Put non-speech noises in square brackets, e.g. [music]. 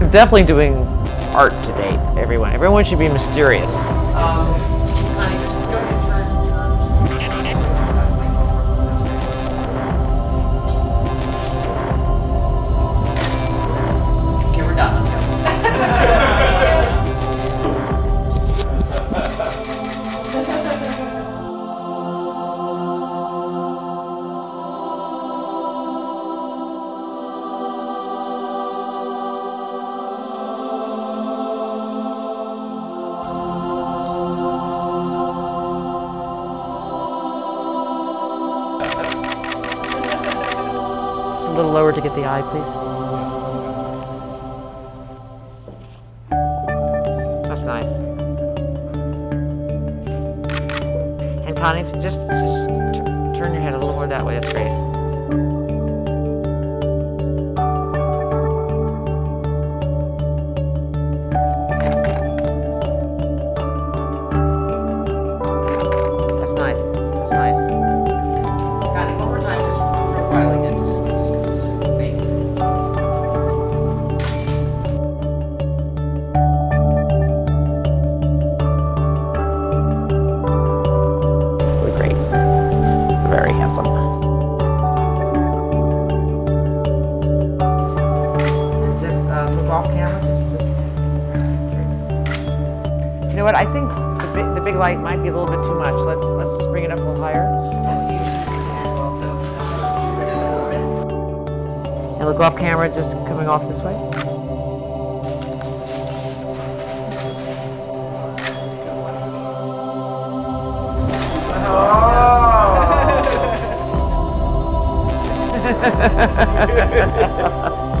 definitely doing art today, everyone. Everyone should be mysterious. Um, little lower to get the eye, please. That's nice. And Conny, just just turn your head a little more that way. That's great. Off camera. Just, just. You know what? I think the big, the big light might be a little bit too much. Let's let's just bring it up a little higher. Yes, you. And And look off camera, just coming off this way. Oh. [laughs] [laughs]